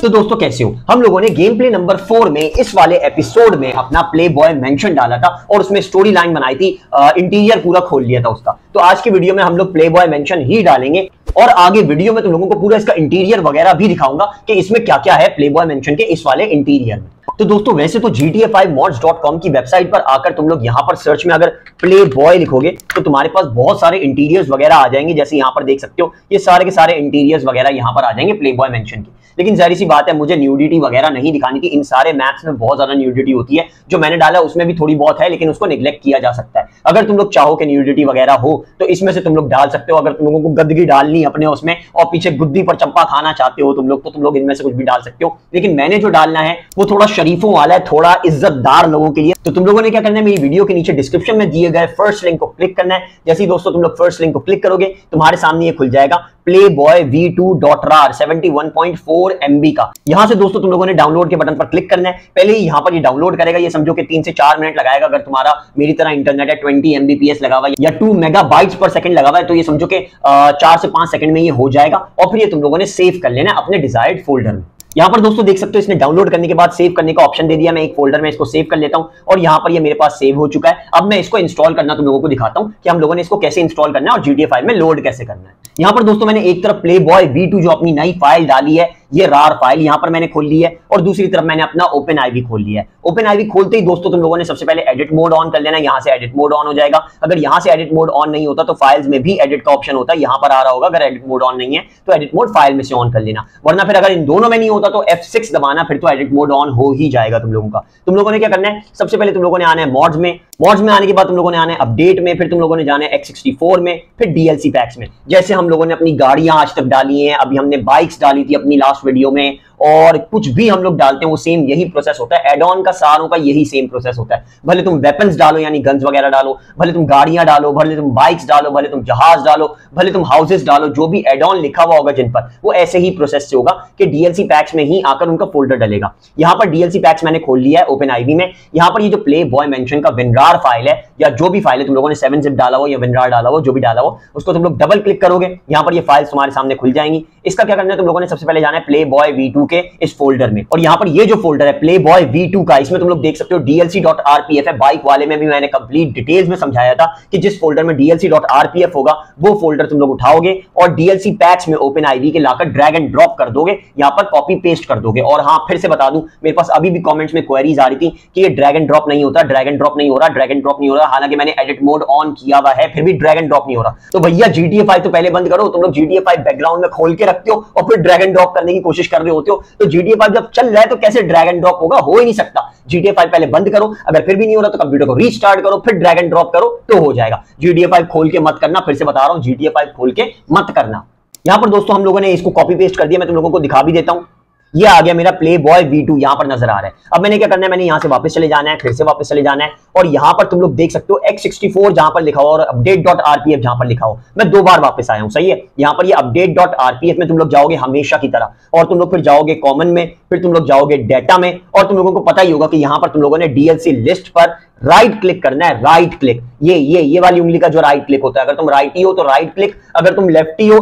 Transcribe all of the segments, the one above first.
तो दोस्तों कैसे हो? हम लोगों ने गेम प्ले नंबर फोर में इस वाले एपिसोड में अपना प्ले बॉय मेंशन डाला था और उसमें स्टोरी लाइन बनाई थी इंटीरियर पूरा खोल लिया था उसका। तो आज की वीडियो में हम लोग प्ले बॉय मेंशन ही डालेंगे और आगे वीडियो में तुम लोगों को पूरा इसका इंटीरियर वगैरह भी दिखाऊँगा कि इसमें क्या क्या है प्ले बॉय मेंशन के इस वाले इंटीरियर में। तो दोस्तों, वैसे तो gta5mods.com की वेबसाइट पर आकर तुम लोग यहाँ पर सर्च में अगर प्ले बॉय लिखोगे तो तुम्हारे पास बहुत सारे इंटीरियर्स वगैरह आ जाएँगे, जैसे यहाँ पर देख सकते हो, ये सारे के सारे इंटीरियर्स वगैरह यहाँ पर आ जाएँगे प्ले बॉय मेंशन की। लेकिन जारी सी बात है, मुझे न्यूडिटी वगैरह नहीं दिखानी थी इन सारे मैप्स में बहुत ज़्यादा न्यूडिटी होती है, जो मैंने डाला उसमें भी थोड़ी बहुत है, लेकिन उसको निग्लेक्ट किया जा सकता है। अगर तुम लोग चाहो कि न्यूडिटी वगैरह हो तो इसमें से तुम लोग डाल सकते हो, अगर तुम लोगों को गदगी डालनी अपने उसमें, और पीछे गुद्दी पर चंपा खाना चाहते हो तुम लोग तो तुम लोग इनमें से कुछ भी डाल सकते हो। लेकिन मैंने जो डालना है, वो थोड़ा शरीफों वाला है, थोड़ा इज्जतदार लोगों के लिए। तो तुम लोगों ने क्या करना है? मेरी वीडियो के नीचे डिस्क्रिप्शन में दिए गए फ़र्स्ट लिंक को क्लिक करना है। जैसे ही दोस्तों तुम लोग फ़र्स्ट लिंक को क्लिक करोगे, तुम्हारे सामने ये खुल जाएगा playboy V two dot rar seventy one point four MB का। यहाँ से दोस्तों तुम लोगों ने डाउनलोड के बटन पर क्लिक करना है। पहले ही यहाँ पर ये डाउनलोड करेगा, ये समझो कि तीन से चार मिनट लगाएगा अगर तुम्हारा मेरी तरह इंटरनेट है ट्वेंटी एमबीपीएस लगा हुआ या टू मेगा पर सेकंड लगा हुआ है तो ये समझो कि चार से पाँच सेकंड में ये हो जाएगा। और फिर ये तुम लोगों ने सेव कर लेना अपने डिजायर्ड फोल्डर में। यहाँ पर दोस्तों देख सकते हो, इसने डाउनलोड करने के बाद सेव करने का ऑप्शन दे दिया। मैं एक फोल्डर में इसको सेव कर लेता हूँ और यहाँ पर ये मेरे पास सेव हो चुका है। अब मैं इसको इंस्टॉल करना तुम लोगों को दिखाता हूँ कि हम लोगों ने इसको कैसे इंस्टॉल करना है और जीटीए फ़ाइल में लोड कैसे करना है। यहाँ पर दोस्तों मैंने एक तरफ़ प्ले बॉय वी जो अपनी नई फ़ाइल डाली है ये रार फ़ाइल यहाँ पर मैंने खोल ली है और दूसरी तरफ़ मैंने अपना ओपन आईवी खोल लिया है। ओपन आईवी खोलते ही दोस्तों तुम लोगों ने सबसे पहले एडिट मोड ऑन कर लेना, यहाँ से एडिट मोड ऑन हो जाएगा। अगर यहाँ से एडिट मोड ऑन नहीं होता तो फाइल्स में भी एडिट का ऑप्शन होता है, यहाँ पर आ रहा होगा, अगर एडिट मोड ऑन नहीं है तो एडिट मोड फ़ाइल में से ऑन कर लेना। वरना फिर अगर इन दोनों में नहीं होता तो F6 दबाना, फिर तो एडिट मोड ऑन हो ही जाएगा तुम लोगों का। तुम लोगों ने क्या करना है? सबसे पहले तुम लोगों ने आना है मॉड्स में। मॉड्स में आने के बाद तुम लोगों ने आना है अपडेट में, फिर तुम लोगों ने जाना है x64 में, फिर डीएलसी पैक्स में। जैसे हम लोगों ने अपनी गाड़ियाँ आज तक डाली है, अभी हमने बाइक्स डाली थी अपनी लास्ट वीडियो में और कुछ भी हम लोग डालते हैं, वो सेम यही प्रोसेस होता है। एड ऑन का सारों का यही सेम प्रोसेस होता है। भले तुम वेपन्स डालो, यानी गन्स वगैरह डालो, भले तुम गाड़ियाँ डालो, भले तुम बाइक्स डालो, भले तुम जहाज़ डालो, भले तुम हाउसेस डालो, जो भी एड ऑन लिखा हुआ होगा जिन पर, वो ऐसे ही प्रोसेस से होगा कि डीएलसी पैक्स में ही आकर उनका फोल्डर डलेगा। यहाँ पर डीएलसी पैक्स मैंने खोल लिया है ओपन आईवी में। यहाँ पर ये जो प्ले बॉय मेंशन का विनरार फ़ाइल है, या जो भी फ़ाइल है, तुम लोगों ने सेवन जिप डाला हो, या विनरार डाला हो, जो भी डाला हो, उसको तुम लोग डबल क्लिक करोगे। यहाँ पर ये फ़ाइल तुम्हारे सामने खुल जाएँगी। इसका क्या करना है, तुम लोगों ने सबसे पहले जाना है प्ले बॉय वी के इस फोल्डर में। और यहाँ पर ये जो फोल्डर है प्ले बॉय वी टू का, इसमें तुम लोग देख सकते हो डीएलसी डॉट आरपीएफ है। बाइक वाले में भी मैंने कंप्लीट डिटेल्स में समझाया था कि जिस फोल्डर में डीएलसी डॉट आरपीएफ होगा, वो फोल्डर तुम लोग उठाओगे और डीएलसी पैक्स में ओपन आईवी के लाकर ड्रैग एंड ड्रॉप कर दोगे, यहाँ पर कॉपी पेस्ट कर दोगे। और हाँ फिर से बता दूँ, मेरे पास अभी भी कॉमेंट्स में क्वेरीज आ रही थी कि ये ड्रैग एंड ड्रॉप नहीं होता ड्रैग एंड ड्रॉप नहीं हो रहा ड्रैग एंड ड्रॉप नहीं हो रहा। हालाँकि मैंने एडिट मोड ऑन किया हुआ है, फिर भी ड्रैग एंड ड्रॉप नहीं हो रहा। तो भैया जीटीए फाइव तो पहले बंद करो, तुम लोग जीटीए फाइव बैकग्राउंड में खोल के रखते हो और फिर ड्रैग एंड ड्रॉप करने की कोशिश कर रहे होते हो। तो जीटीए फाइव जब चल रहा है तो कैसे ड्रैगन ड्रॉप होगा? हो ही नहीं सकता। जीटीए फाइव पहले बंद करो। अगर फिर भी नहीं हो रहा तो कंप्यूटर को रीस्टार्ट करो, फिर ड्रैग एंड ड्रॉप करो तो हो जाएगा। जीटीए फाइव खोल के मत करना, फिर से बता रहा हूँ जीटीए फाइव खोल के मत करना। यहाँ पर दोस्तों, हम लोगों ने इसको कॉपी पेस्ट कर दिया। मैं तुम लोगों को दिखा भी देता हूँ। ये आ गया मेरा प्ले बॉय वी टू यहाँ पर नज़र आ रहा है। अब मैंने क्या करना है? मैंने यहाँ से वापस चले जाना है, फिर से वापस चले जाना है और यहाँ पर तुम लोग देख सकते हो एक्स सिक्सटी फोर जहाँ पर लिखा हो और अपडेट डॉट आरपीएफ जहाँ पर लिखा हो मैं दो बार वापस आया हूँ, सही है? यहाँ पर ये अपडेट डॉट आरपीएफ में तुम लोग जाओगे हमेशा की तरह और तुम लोग फिर जाओगे कॉमन में, फिर तुम लोग जाओगे डेटा में और तुम लोगों को पता ही होगा कि यहाँ पर तुम लोगों ने डीएलसी लिस्ट पर राइट क्लिक करना है राइट क्लिक ये ये ये वाली उंगली का जो राइट क्लिक होता है, अगर तुम राइट ही हो तो राइट क्लिक अगर तुम लेफ़्ट ही हो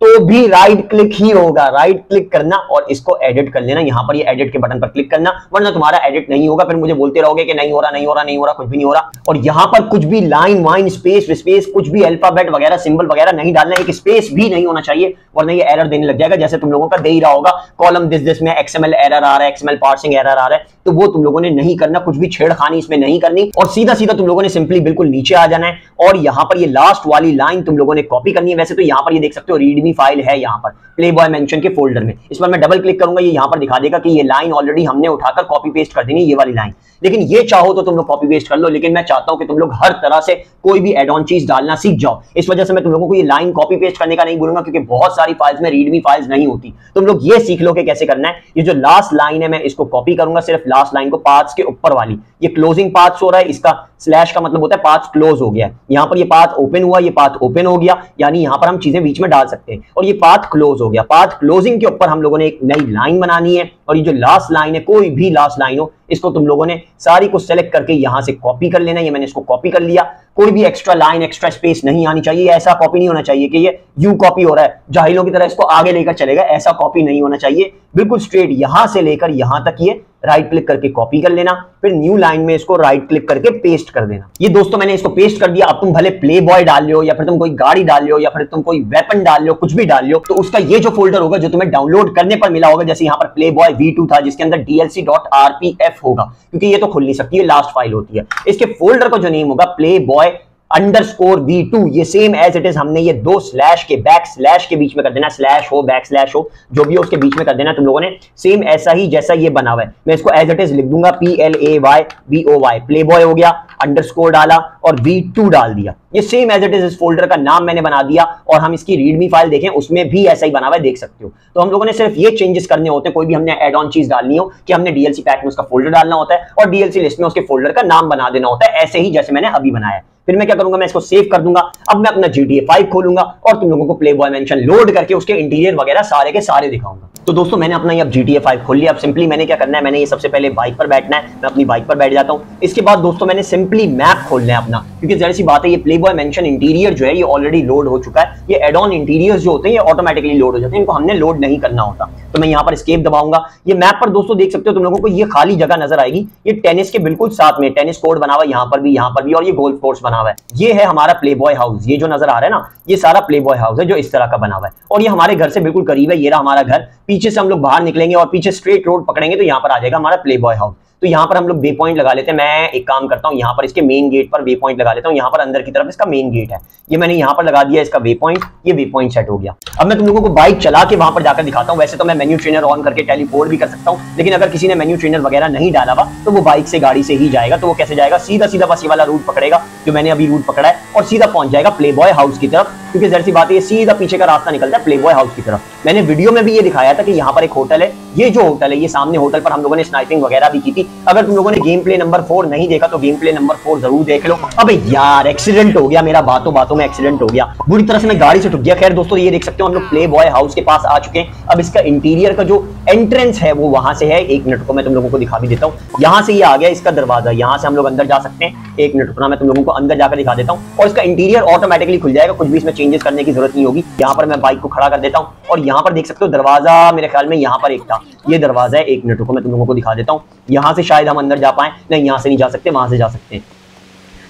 तो भी राइट क्लिक ही होगा। राइट क्लिक करना और इसको एडिट कर लेना। यहाँ पर ये एडिट के बटन पर क्लिक करना। वरना तुम्हारा एडिट नहीं होगा। फिर मुझे बोलते रहोगे कि नहीं हो रहा, नहीं हो रहा, नहीं हो रहा, कुछ भी नहीं हो रहा। और यहाँ पर कुछ भी लाइन वाइन स्पेस स्पेस कुछ भी अल्फ़ाबेट वगैरह सिंबल वगैरह नहीं डालना। एक स्पेस भी नहीं होना चाहिए, वरना ये एरर देने लग जाएगा। जैसे तुम लोगों का दे ही रहा होगा कॉलम दिस दिस में एक्सएमएल एरर आ रहा है एक्सएमएल पार्सिंग एरर आ रहा है तो वो तुम लोगों ने नहीं करना। कुछ भी छेड़खानी इसमें नहीं करनी। और सीधा सीधा तुम लोगों ने सिंपली बिल्कुल नीचे आ जाना है। और यहाँ पर ये लास्ट वाली लाइन तुम लोगों ने कॉपी करनी है। वैसे तो यहाँ पर ये देख सकते हो रीडमी फ़ाइल है यहाँ पर प्ले बॉय मेंशन के फोल्डर में। इस पर मैं डबल क्लिक करूँगा, ये यहाँ पर दिखा देगा कि ये लाइन ऑलरेडी हमने उठाकर कॉपी पेस्ट कर देनी ये वाली लाइन लेकिन ये चाहो तो तुम लोग कॉपी पेस्ट कर लो, लेकिन मैं चाहता हूँ कि तुम लोग हर तरह से कोई भी एड ऑन चीज़ डालना सीख जाओ। इस वजह से मैं तुम लोगों को ये लाइन कॉपी पेस्ट करने का नहीं बोलूँगा, क्योंकि बहुत सारी फाइल्स में रीडमी फाइल्स नहीं होती। तुम लोग ये सीख लो कि कैसे करना है। ये जो लास्ट लाइन है, मैं इसको कॉपी करूँगा, सिर्फ़ लास्ट लाइन को पाथ्स के ऊपर वाली। ये क्लोजिंग पाथ्स हो रहा है, इसका स्लैश का मतलब होता है पाथ क्लोज हो गया। यहाँ पर ये पाथ ओपन हुआ, ये पाथ ओपन हो गया, यानी यहाँ पर हम चीज़ें बीच में डाल सकते हैं। और ये पाथ क्लोज हो गया। पाथ क्लोजिंग के ऊपर हम लोगों ने एक नई लाइन बनानी है। और ये जो लास्ट लाइन है, कोई भी लास्ट लाइन हो, इसको तुम लोगों ने सारी को सेलेक्ट करके यहाँ से कॉपी कर लेना ये मैंने इसको कॉपी कर लिया। कोई भी एक्स्ट्रा लाइन एक्स्ट्रा स्पेस नहीं आनी चाहिए। ऐसा कॉपी नहीं होना चाहिए कि ये यू कॉपी हो रहा है। जाहिलों की तरह इसको आगे लेकर चलेगा। ऐसा कॉपी नहीं होना चाहिए। बिल्कुल स्ट्रेट यहाँ से लेकर यहाँ तक ये राइट क्लिक करके कॉपी कर लेना। फिर न्यू लाइन में इसको राइट क्लिक करके पेस्ट कर देना। ये दोस्तों मैंने इसको पेस्ट कर दिया। अब तुम भले प्ले बॉय डाल लो या फिर तुम कोई गाड़ी डाल लो या फिर तुम कोई वेपन डाल लो कुछ भी डाल लो तो उसका ये जो फोल्डर होगा, जो तुम्हें डाउनलोड करने पर मिला होगा, जैसे यहाँ पर प्ले बॉय वी था, जिसके अंदर डीएलसी डॉट आरपीएफ होगा, क्योंकि ये तो खुल नहीं सकती है लास्ट फ़ाइल होती है। इसके फोल्डर को जो नेम होगा play boy underscore V two ये सेम एज इट इज़ हमने ये दो स्लैश के बैक स्लैश के बीच में कर देना स्लैश हो बैक स्लैश हो, जो भी हो उसके बीच में कर देना तुम लोगों ने। सेम ऐसा ही जैसा ये बना हुआ है। मैं इसको एज इट इज़ लिख दूँगा P L A Y B O Y playboy हो गया अंडर स्कोर डाला और वी टू डाल दिया। ये सेम एज इट इज़ इस फोल्डर का नाम मैंने बना दिया और हम इसकी रीडमी फ़ाइल देखें, उसमें भी ऐसा ही बना हुआ है, देख सकते हो। तो हम लोगों ने सिर्फ़ ये चेंजेस करने होते हैं, कोई भी हमने एड ऑन चीज़ डालनी हो कि हमने डीएलसी पैक में उसका फोल्डर डालना होता है और डीएलसी लिस्ट में उसके फोल्डर का नाम बना देना होता है, ऐसे ही जैसे मैंने अभी बनाया फिर मैं क्या करूँगा? मैं इसको सेव कर दूँगा। अब मैं अपना GTA 5 खोलूँगा और तुम लोगों को प्ले बॉय मेंशन लोड करके उसके इंटीरियर वगैरह सारे के सारे दिखाऊँगा। तो दोस्तों, मैंने अपना ये अब GTA 5 खोल लिया। अब सिंपली मैंने क्या करना है? मैंने ये सबसे पहले बाइक पर बैठना है। मैं अपनी बाइक पर बैठ जाता हूँ। इसके बाद दोस्तों, मैंने सिंपली मैप खोलना है अपना। क्योंकि जैसी सी बात है, ये प्ले बॉय मेंशन इंटीरियर जो है, ये ऑलरेडी लोड हो चुका है। ये एड ऑन इंटीरियर जो होते हैं, ये ऑटोमेटिकली लोड हो जाते हैं। इनको हमने लोड नहीं करना होता। तो मैं यहाँ पर स्केप दबाऊँगा। ये मैप पर दोस्तों देख सकते हो तुम लोगों को ये खाली जगह नज़र आएगी। ये टेनिस के बिल्कुल साथ में टेनिस कोर्ट बना हुआ यहाँ पर भी, यहाँ पर भी, और ये गोल्फ कोर्स बना हुआ है। ये है हमारा प्ले बॉय हाउस ये जो नज़र आ रहा है ना, ये सारा प्ले बॉय हाउस है जो इस तरह का बना हुआ है। और ये हमारे घर से बिल्कुल करीब है। ये रहा हमारा घर। पीछे से हम लोग बाहर निकलेंगे और पीछे स्ट्रेट रोड पकड़ेंगे तो यहाँ पर आ जाएगा हमारा प्ले बॉय हाउस तो यहाँ पर हम लोग वे पॉइंट लगा लेते हैं। मैं एक काम करता हूँ, यहाँ पर इसके मेन गेट पर वे पॉइंट लगा लेता हूँ। यहाँ पर अंदर की तरफ़ इसका मेन गेट है। ये मैंने यहाँ पर लगा दिया इसका वे पॉइंट ये वे पॉइंट सेट हो गया। अब मैं तुम लोगों को बाइक चला के वहाँ पर जाकर दिखाता हूँ। वैसे तो मैं मेन्यू ट्रेनर ऑन करके टेलीपोर्ट भी कर सकता हूँ, लेकिन अगर किसी ने मेन्यू ट्रेनर वगैरह नहीं डाला हुआ तो वो बाइक से गाड़ी से ही जाएगा। तो वो कैसे जाएगा? सीधा सीधा बस ये वाला रूट पकड़ेगा, जो मैंने अभी रूट पकड़ा है, और सीधा पहुँच जाएगा प्ले बॉय हाउस की तरफ़, क्योंकि जैसी बात है सीधा पीछे का रास्ता निकलता है प्ले बॉय हाउस की तरफ़। मैंने वीडियो में भी ये दिखाया था कि यहाँ पर एक होटल है। ये जो होटल है, ये सामने होटल पर हम लोगों ने स्नाइपिंग वगैरह भी की थी। अगर तुम लोगों ने गेम प्ले नंबर फोर नहीं देखा तो गेम प्ले नंबर फोर ज़रूर देख लो। अब यार एक्सीडेंट हो गया मेरा बातों बातों में एक्सीडेंट हो गया। बुरी तरह से मैं गाड़ी से ठुक गया। खैर दोस्तों ये देख सकते हो हम लोग प्ले बॉय हाउस के पास आ चुके हैं। अब इसका इंटीरियर का जो एंट्रेंस है वो वहाँ से है। एक मिनट को मैं तुम लोगों को दिखा भी देता हूँ। यहाँ से ये आ गया इसका दरवाज़ा। यहाँ से हम लोग अंदर जा सकते हैं। एक मिनट रुकना मैं तुम लोगों को अंदर जाकर दिखा देता हूँ। और इसका इंटीरियर ऑटोमेटिकली खुल जाएगा। कुछ भी इसमें चेंजेस करने की ज़रूरत नहीं होगी। यहाँ पर मैं बाइक को खड़ा कर देता हूँ। और यहाँ पर देख सकते हो दरवाज़ा मेरे ख्याल में यहाँ पर एक था। ये दरवाज़ा है। एक मिनट को मैं तुम लोगों को दिखा देता हूँ। यहाँ से शायद हम अंदर जा पाए। नहीं, यहाँ से नहीं जा सकते, वहाँ से जा सकते हैं।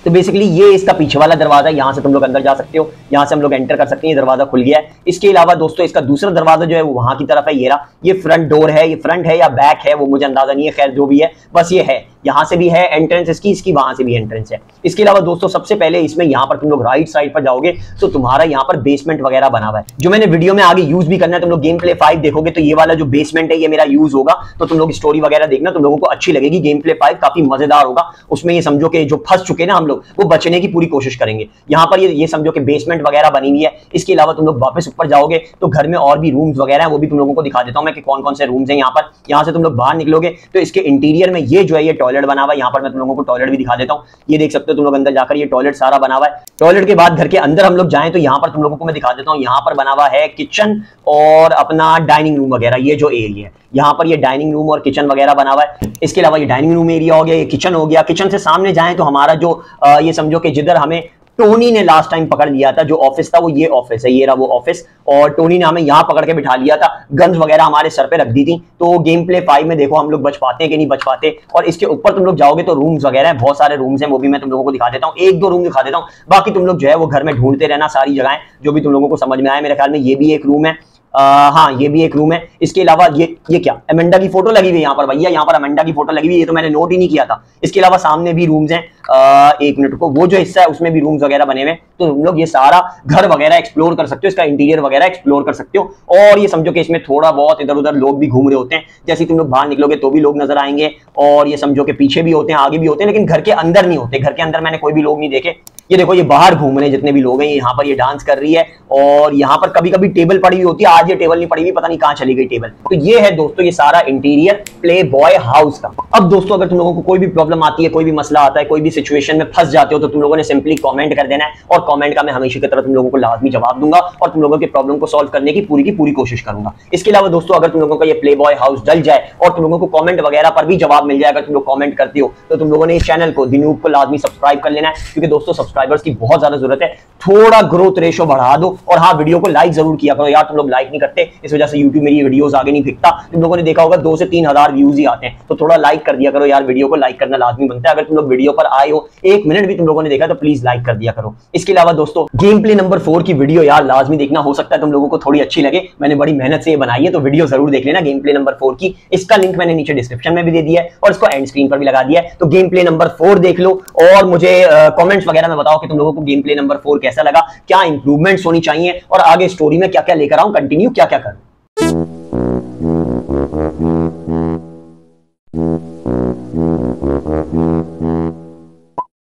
तो बेसिकली ये इसका पीछे वाला दरवाज़ा यहाँ से तुम लोग अंदर जा सकते हो, यहाँ से हम लोग एंटर कर सकते हैं, ये दरवाज़ा खुल गया है। इसके अलावा दोस्तों, इसका दूसरा दरवाज़ा जो है वो वहाँ की तरफ़ है, ये रहा। ये फ्रंट डोर है, ये फ्रंट है या बैक है, वो मुझे अंदाज़ा नहीं है, खैर जो भी है, बस ये है। यहाँ से भी है एंट्रेंस इसकी इसकी वहाँ से भी एंट्रेंस है। इसके अलावा दोस्तों, सबसे पहले इसमें यहाँ पर तुम लोग राइट साइड पर जाओगे तो तुम्हारा यहाँ पर बेसमेंट वगैरह बना हुआ है। जो मैंने वीडियो में आगे यूज़ भी करना है, तुम लोग गेम प्ले फाइव देखोगे तो ये वाला जो बेसमेंट है, ये मेरा यूज़ होगा। तो तुम लोग स्टोरी वगैरह देखना, तुम लोगों को अच्छी लगेगी गेम प्ले फाइव काफ़ी मज़ेदार होगा। उसमें ये समझो कि जो फंस चुके ना हम लोग, वो बचने की पूरी कोशिश करेंगे। यहाँ पर ये ये समझो कि बेसमेंट वगैरह बनी हुई है, इसके अलावा तुम लोग वापस ऊपर जाओगे तो घर में और भी रूम्स वगैरह है, वो भी तुम लोगों को दिखा देता हूँ मैं कि कौन कौन से रूम्स हैं यहाँ पर। यहाँ से तुम लोग बाहर निकलोगे तो इसके इंटीरियर में ये जो है, ये टॉयलेट बना हुआ है, यहाँ पर मैं तुम लोगों को टॉयलेट भी दिखा देता हूँ। ये देख सकते हो तुम लोग अंदर जाकर ये टॉयलेट सारा बना हुआ है। टॉयलेट के बाद घर के अंदर हम लोग जाएँ तो यहाँ पर तुम लोगों को मैं दिखा देता हूँ, यहाँ पर बना हुआ है किचन और अपना डाइनिंग रूम वगैरह, ये जो एरिया है। यहाँ पर ये डाइनिंग रूम और किचन वगैरह बना हुआ है। इसके अलावा ये डाइनिंग रूम एरिया हो गया ये किचन हो गया। किचन से सामने जाएँ तो हमारा जो आ, ये समझो कि जिधर हमें टोनी ने लास्ट टाइम पकड़ लिया था जो ऑफ़िस था वो ये ऑफ़िस है ये रहा वो ऑफ़िस और टोनी ने हमें यहाँ पकड़ के बिठा लिया था गन्स वगैरह हमारे सर पे रख दी थी। तो गेम प्ले फाइव में देखो हम लोग बच पाते हैं कि नहीं बच पाते। और इसके ऊपर तुम लोग जाओगे तो रूम्स वगैरह है बहुत सारे रूम्स हैं वो भी मैं तुम लोगों को दिखा देता हूँ। एक दो रूम दिखा देता हूँ। बाकी तुम लोग जो है वो घर में ढूंढते रहना सारी जगह जो भी तुम लोगों को समझ में आए मेरे ख्याल में ये भी एक रूम है। हाँ ये भी एक रूम है। इसके अलावा ये ये क्या? अमेंडा की फ़ोटो लगी हुई है यहाँ पर, भैया, यहाँ पर अमेंडा की फ़ोटो लगी हुई है, ये तो मैंने नोट ही नहीं किया था। इसके अलावा सामने भी रूम्स हैं। एक मिनट को वो जो हिस्सा है, उसमें भी रूम्स वगैरह बने हुए तो तुम लोग ये सारा घर वगैरह एक्सप्लोर कर सकते हो, इसका इंटीरियर वगैरह एक्सप्लोर कर सकते हो। और ये समझो कि इसमें थोड़ा बहुत इधर उधर लोग भी घूम रहे होते हैं। जैसे तुम लोग बाहर निकलोगे तो भी लोग नज़र आएँगे, और ये समझो कि पीछे भी होते हैं, आगे भी होते हैं, लेकिन घर के अंदर नहीं होते। घर के अंदर मैंने कोई भी लोग नहीं देखे। ये देखो, ये बाहर घूम रहे जितने भी लोग हैं, यहाँ पर ये डांस कर रही है, और यहाँ पर कभी कभी टेबल पड़ी हुई होती है, आज ये टेबल नहीं पड़ी हुई, पता नहीं कहाँ चली गई टेबल तो ये है दोस्तों, ये सारा इंटीरियर प्ले बॉय हाउस का। अब दोस्तों, अगर तुम लोगों को कोई भी प्रॉब्लम आती है, कोई भी मसला आता है, कोई भी सिचुएशन में फंस जाते हो तो तुम लोगों ने सिंपली कमेंट कर देना है और कमेंट का मैं हमेशा की तरह तुम लोगों को लाजमी जवाब दूँगा और तुम लोगों के प्रॉब्लम को सॉल्व करने की पूरी की पूरी कोशिश करूँगा। इसके अलावा दोस्तों, अगर तुम लोगों का ये प्ले बॉय हाउस डल जाए और तुम लोगों को कमेंट वगैरह पर भी जवाब मिल जाए, अगर तुम लोग कमेंट करते हो तो तुम लोगों ने इस चैनल को दिनूप को लाजमी सब्सक्राइब कर लेना है। क्योंकि दोस्तों सब्सक्राइबर्स की बहुत ज़्यादा ज़रूरत है। थोड़ा ग्रोथ रेशो बढ़ा दो और हाँ वीडियो को लाइक ज़रूर किया करो। यार, तुम लोग लाइक नहीं करते, इस वजह से यूट्यूब मेरी वीडियोस आगे नहीं फिकता तुम लोगों ने देखा होगा, दो से तीन हज़ार व्यूज़ ही आते हैं। तो थोड़ा लाइक कर दिया करो यार वीडियो को लाइक करना लाजमी बनता है। अगर तुम लोग वीडियो पर आए हो, एक मिनट भी तुम लोगों ने देखा तो प्लीज़ लाइक कर दिया करो। इसके अलावा दोस्तों गेम प्ले नंबर फोर की वीडियो यार लाजमी देखना, हो सकता है तुम लोगों को थोड़ी अच्छी लगे। मैंने बड़ी मेहनत से बनाई है तो वीडियो ज़रूर देख लेना गेम प्ले नंबर फोर की। इसका लिंक मैंने नीचे डिस्क्रिप्शन में भी दे दिया है और इसको एंड स्क्रीन पर भी लगा दिया है। तो गेम प्ले नंबर फोर देख लो और मुझे कॉमेंट्स वगैरह में बताओ कि तुम लोगों को गेम प्ले नंबर फोर कैसा लगा, क्या इंप्रूवमेंट्स होनी चाहिए और आगे स्टोरी में क्या क्या लेकर आऊँ कंटिन्यू क्या क्या कर।